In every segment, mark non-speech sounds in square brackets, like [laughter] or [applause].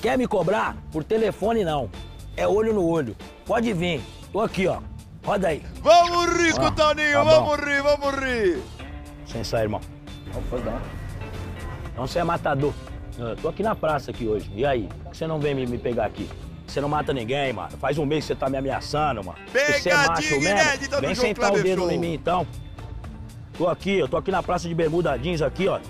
Quer me cobrar? Por telefone não. É olho no olho. Pode vir. Tô aqui, ó. Roda aí. Vamos rir, Ah, Toninho, tá vamos rir, vamos rir. Sem sair, irmão. Então você é matador. Eu tô aqui na praça aqui hoje. E aí? Por que você não vem me, me pegar aqui? Você não mata ninguém, mano. Faz um mês que você tá me ameaçando, mano. Se você é macho Pegadinha mesmo, vem sentar o dedo em mim, então. Tô aqui, eu tô aqui na praça de bermuda jeans aqui, ó.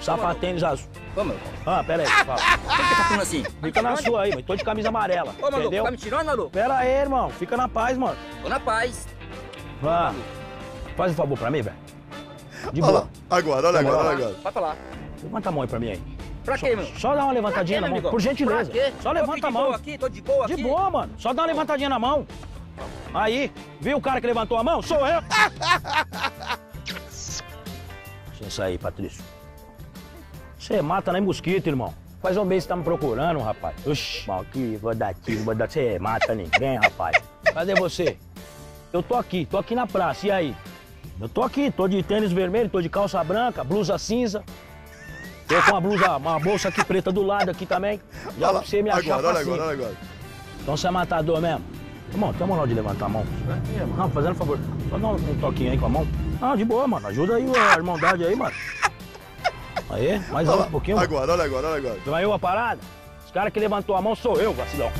Sapatênis azul. Ô, meu, Ah, pera aí, fala. [laughs] por que tá falando assim? Fica na sua aí, mas tô de camisa amarela. Ô, maluco, entendeu? tá me tirando, maluco? Pera aí, irmão. Fica na paz, mano. Tô na paz. Ah, faz um favor pra mim, velho. De Olha boa. lá, agora, olha agora, olha agora. Pode falar. Levanta a mão aí pra mim aí. Pra quê, meu? só dá uma levantadinha na mão, por gentileza. Pra quê? Só Tô levanta a de mão. boa aqui, tô de boa De aqui. boa, mano. Só dá uma levantadinha na mão. Aí, viu o cara que levantou a mão? Sou eu. [laughs] Isso aí, Patrício. Você mata nem mosquito, irmão. Faz um mês que tá me procurando, rapaz. Oxi, mal, que vou dar tiro, vou dar... Você mata ninguém, rapaz. Cadê você? Eu tô aqui, tô aqui na praça, e aí? Eu tô aqui, tô de tênis vermelho, tô de calça branca, blusa cinza. Tô com uma blusa, uma bolsa aqui preta do lado aqui também. Já Olha você me achar agora, olha agora, olha agora. Então você é matador mesmo? Irmão, tem a moral de levantar a mão? Não, fazendo favor. Só dá um, um toquinho aí com a mão. Ah, de boa, mano. Ajuda aí a irmandade aí, mano. Aí, mais Olha um lá, pouquinho. agora, olha agora, olha agora. Você vai a parada? Os caras que levantou a mão sou eu, vacilão.